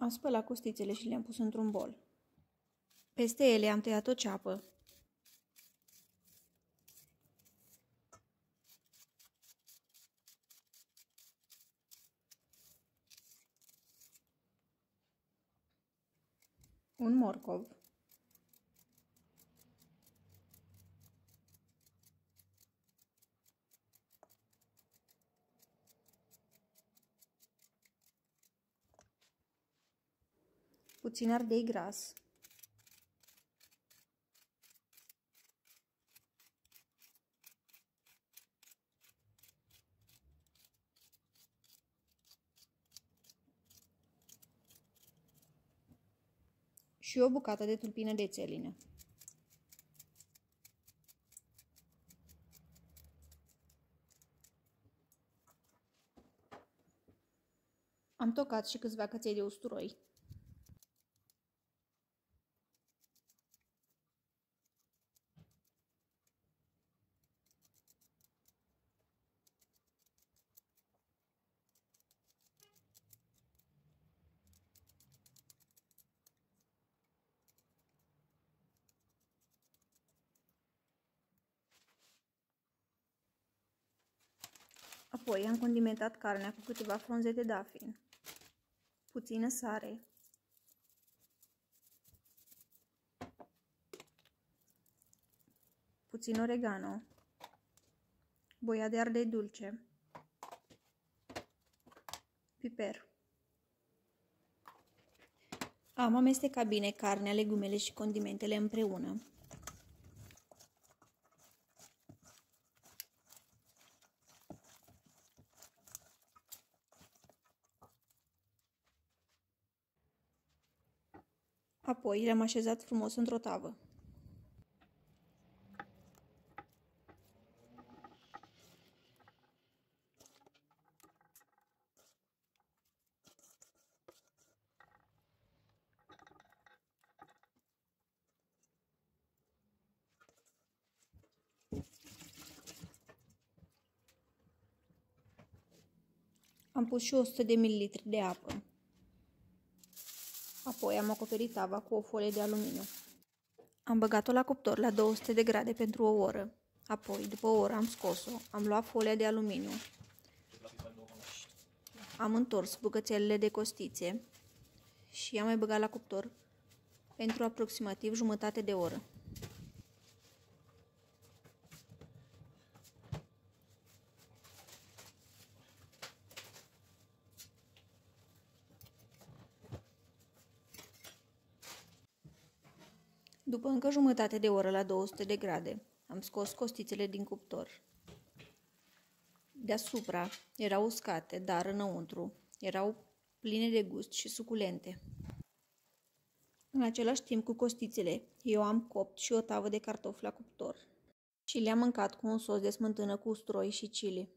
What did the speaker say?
Am spălat costițele și le-am pus într-un bol. Peste ele am tăiat o ceapă. Un morcov. Puțin ardei gras. și o bucată de tulpină de țelină. Am tocat și câțiva căței de usturoi. Apoi am condimentat carnea cu câteva frunze de dafin, puțină sare, puțin oregano, boia de ardei dulce, piper. Am amestecat bine carnea, legumele și condimentele împreună. Apoi le-am așezat frumos într-o tavă. Am pus și 100 de ml de apă. Apoi am acoperit tava cu o folie de aluminiu. Am băgat-o la cuptor la 200 de grade pentru o oră. Apoi, după o oră, am scos-o, am luat folia de aluminiu, am întors bucățelele de costițe și am mai băgat la cuptor pentru aproximativ jumătate de oră. După încă jumătate de oră la 200 de grade, am scos costițele din cuptor. Deasupra erau uscate, dar înăuntru erau pline de gust și suculente. În același timp cu costițele, eu am copt și o tavă de cartofi la cuptor și le-am mâncat cu un sos de smântână cu usturoi și chili.